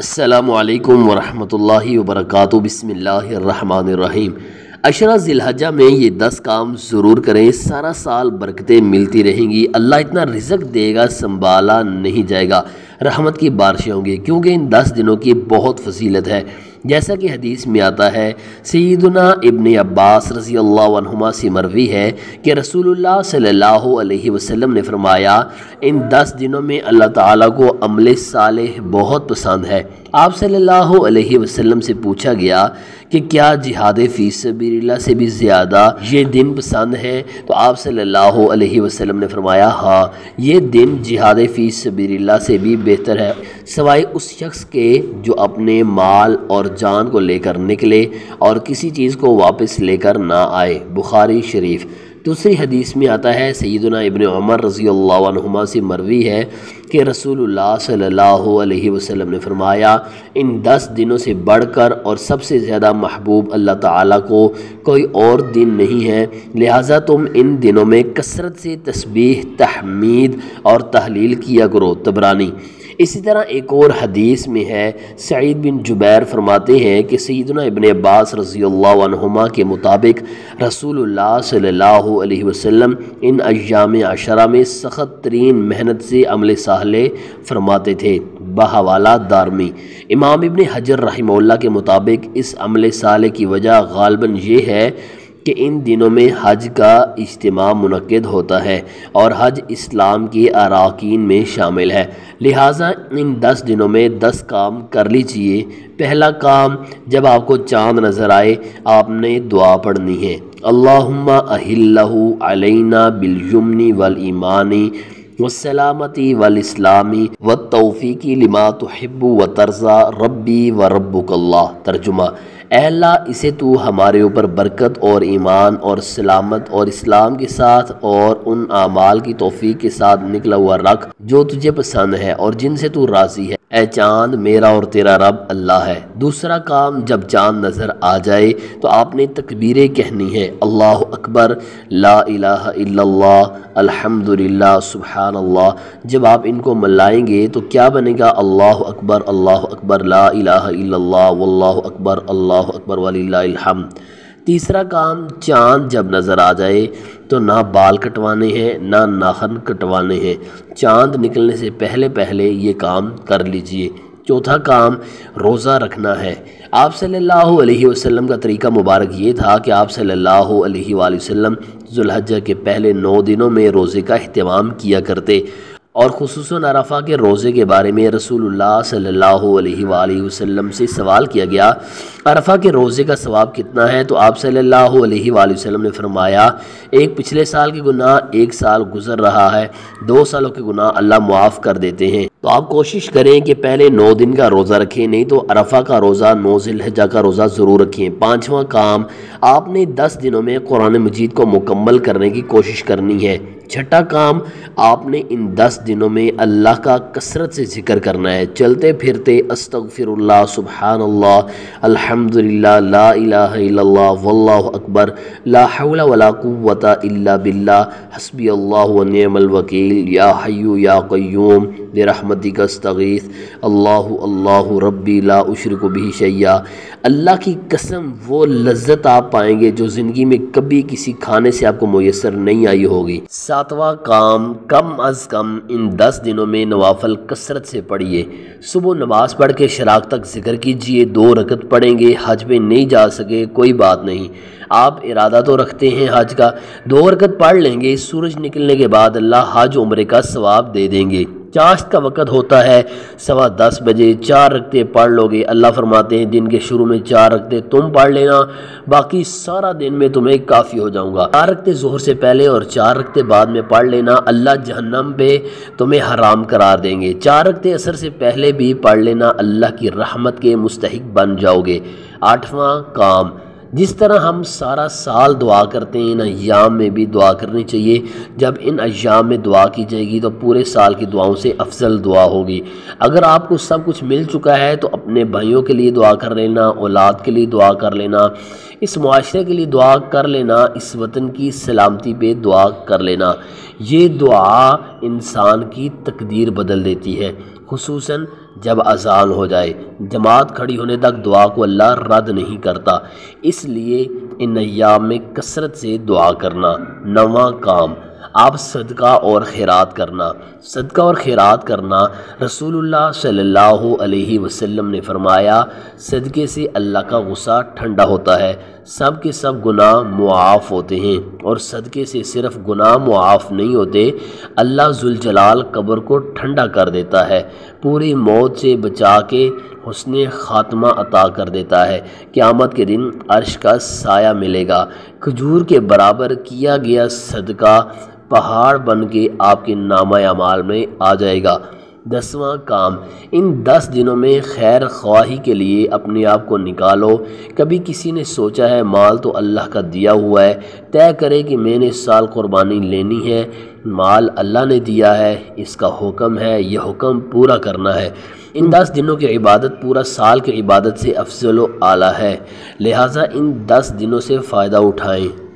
السلام علیکم ورحمۃ اللہ وبرکاتہ، بسم اللہ الرحمن الرحیم۔ اشرا ذی الحجہ میں یہ دس کام ضرور کریں، سارا سال برکتیں ملتی رہیں گی۔ اللہ اتنا رزق دے گا، سنبھالا نہیں جائے گا۔ رحمت کی بارشیں ہوں گی، کیونکہ ان دس دنوں کی بہت فضیلت ہے۔ جیسا کہ حدیث میں آتا ہے، سیدنا ابن عباس رضی اللہ عنہما سے مروی ہے کہ رسول اللہ صلی اللہ علیہ وسلم نے فرمایا، ان دس دنوں میں اللہ تعالیٰ کو عمل صالح بہت پسند ہے۔ آپ صلی اللہ علیہ وسلم سے پوچھا گیا کہ کیا جہاد فی سبیل اللہ سے بھی زیادہ یہ دن پسند ہے؟ تو آپ صلی اللہ علیہ وسلم نے فرمایا ہاں یہ دن جہاد فی سبیل اللہ سے بھی بہتر ہے۔ سوائے اس شخص کے جو اپنے مال اور جان کو لے کر نکلے اور کسی چیز کو واپس لے کر نہ آئے۔ بخاری شریف۔ دوسری حدیث میں آتا ہے، سیدنا ابن عمر رضی اللہ عنہما سے مروی ہے کہ رسول اللہ صلی اللہ علیہ وسلم نے فرمایا، ان دس دنوں سے بڑھ کر اور سب سے زیادہ محبوب اللہ تعالیٰ کو کوئی اور دن نہیں ہے، لہٰذا تم ان دنوں میں کثرت سے تسبیح، تحمید اور تحلیل کیا کرو۔ تبرانی اسی طرح ایک اور حدیث میں ہے، سعید بن جبیر فرماتے ہیں کہ سیدنا ابن عباس رضی اللہ عنہما کے مطابق رسول اللہ صلی اللہ علیہ وسلم ان ایام عشرہ میں سخت ترین محنت سے عمل ساحلے فرماتے تھے۔ بحوالہ دارمی۔ امام ابن حجر رحمہ اللہ کے مطابق اس عمل صالح کی وجہ غالباً یہ ہے کہ ان دنوں میں حج کا اجتماع منعقد ہوتا ہے اور حج اسلام کی اراکین میں شامل ہے۔ لہٰذا ان دس دنوں میں دس کام کر لیجیے۔ پہلا کام جب آپ کو چاند نظر آئے، آپ نے دعا پڑھنی ہے۔ اللہم اہلہ علینا بالیمنی والایمانی والسلامتی والاسلامی والتوفیقی لما تحب و ترزا ربی و ربک اللہ۔ ترجمہ، اے اللہ، اسے تو ہمارے اوپر برکت اور ایمان اور سلامت اور اسلام کے ساتھ اور ان اعمال کی توفیق کے ساتھ نکلا ہوا رکھ جو تجھے پسند ہے اور جن سے تو راضی ہے۔ اے چاند، میرا اور تیرا رب اللہ ہے۔ دوسرا کام، جب چاند نظر آ جائے تو آپ نے تکبیریں کہنی ہے اللہ اکبر، لا الہ الا اللہ الحمد للہ سبحان اللہ جب آپ ان کو ملائیں گے تو کیا بنے گا؟ اللہ اکبر اللہ اکبر، لا الہ الا اللہ، واللہ اکبر، اللہ اکبر وللہ الحمد۔ تیسرا کام چاند جب نظر آ جائے تو نہ بال کٹوانے ہیں، نہ ناخن کٹوانے ہیں۔ چاند نکلنے سے پہلے پہلے یہ کام کر لیجیے۔ چوتھا کام، روزہ رکھنا ہے۔ آپ صلی اللہ علیہ وسلم کا طریقہ مبارک یہ تھا کہ آپ صلی اللہ علیہ وآلہ وسلم ذوالحجہ کے پہلے نو دنوں میں روزے کا اہتمام کیا کرتے۔ اور خصوصاً عرفہ کے روزے کے بارے میں رسول اللہ صلی اللہ علیہ وآلہ وسلم سے سوال کیا گیا، عرفہ کے روزے کا ثواب کتنا ہے؟ تو آپ صلی اللہ علیہ وآلہ وسلم نے فرمایا، ایک پچھلے سال کے گناہ ایک سال گزر رہا ہے، دو سالوں کے گناہ اللہ معاف کر دیتے ہیں۔ تو آپ کوشش کریں کہ پہلے نو دن کا روزہ رکھیں، نہیں تو عرفہ کا روزہ، نو ذلحجہ کا روزہ ضرور رکھیں۔ پانچواں کام، آپ نے دس دنوں میں قرآن مجید کو مکمل کرنے کی کوشش کرنی ہے۔ چھٹا کام آپ نے ان دس دنوں میں اللہ کا کثرت سے ذکر کرنا ہے۔ چلتے پھرتے استغفر اللہ سبحان اللہ الحمد للہ لا الہ الا اللہ، واللہ اکبر، لا حول ولا قوت الا باللہ، حسبی اللہ و نعم الوکیل، یا حیو یا قیوم۔ برحمتی کا استغیث۔ اللہ اللہ ربی لا اشرک بھی شیعہ اللہ کی قسم وہ لذت آپ پائیں گے جو زندگی میں کبھی کسی کھانے سے آپ کو میسر نہیں آئی ہوگی۔ ساتواں کام کم از کم ان دس دنوں میں نوافل کثرت سے پڑھیے۔ صبح نماز پڑھ کے شراک تک ذکر کیجیے دو رکت پڑھیں گے، حج میں نہیں جا سکے، کوئی بات نہیں۔ آپ ارادہ تو رکھتے ہیں حج کا، دو رکت پڑھ لیں گے، سورج نکلنے کے بعد اللہ حج عمرے کا ثواب دے دیں گے۔ چاشت کا وقت ہوتا ہے۔ سوا دس بجے چار رکھتے پڑھ لو گے اللہ فرماتے ہیں، دن کے شروع میں چار رکھتے تم پڑھ لینا، باقی سارا دن میں تمہیں کافی ہو جاؤں گا۔ چار رکھتے ظہر سے پہلے اور چار رکھتے بعد میں پڑھ لینا، اللہ جہنم پہ تمہیں حرام قرار دیں گے۔ چار رکھتے اثر سے پہلے بھی پڑھ لینا، اللہ کی رحمت کے مستحق بن جاؤ گے۔ آٹھواں کام جس طرح ہم سارا سال دعا کرتے ہیں، ان ایام میں بھی دعا کرنی چاہیے۔ جب ان ایام میں دعا کی جائے گی تو پورے سال کی دعاؤں سے افضل دعا ہوگی۔ اگر آپ کو سب کچھ مل چکا ہے تو اپنے بھائیوں کے لیے دعا کر لینا، اولاد کے لیے دعا کر لینا، اس معاشرے کے لیے دعا کر لینا، اس وطن کی سلامتی پہ دعا کر لینا۔ یہ دعا انسان کی تقدیر بدل دیتی ہے۔ خصوصاً جب اذان ہو جائے۔ جماعت کھڑی ہونے تک دعا کو اللہ رد نہیں کرتا۔ اس لیے ان ایام میں کثرت سے دعا کرنا، نواں کام۔ آپ صدقہ اور خیرات کرنا۔ صدقہ اور خیرات کرنا رسول اللہ صلی اللہ علیہ وسلم نے فرمایا، صدقے سے اللہ کا غصہ ٹھنڈا ہوتا ہے۔ سب کے سب گناہ معاف ہوتے ہیں اور صدقے سے صرف گناہ معاف نہیں ہوتے، اللہ ذوالجلال قبر کو ٹھنڈا کر دیتا ہے، پوری موت سے بچا کے حسن خاتمہ عطا کر دیتا ہے۔ قیامت کے دن عرش کا سایہ ملے گا۔ کھجور کے برابر کیا گیا صدقہ پہاڑ بن کے آپ کے نامہ اعمال میں آ جائے گا۔ دسواں کام، ان دس دنوں میں خیر خواہی کے لیے اپنے آپ کو نکالو۔ کبھی کسی نے سوچا ہے، مال تو اللہ کا دیا ہوا ہے، طے کرے کہ میں نے سال قربانی لینی ہے۔ مال اللہ نے دیا ہے، اس کا حکم ہے، یہ حکم پورا کرنا ہے۔ ان دس دنوں کی عبادت پورا سال کی عبادت سے افضل و اعلیٰ ہے۔ لہٰذا ان دس دنوں سے فائدہ اٹھائیں۔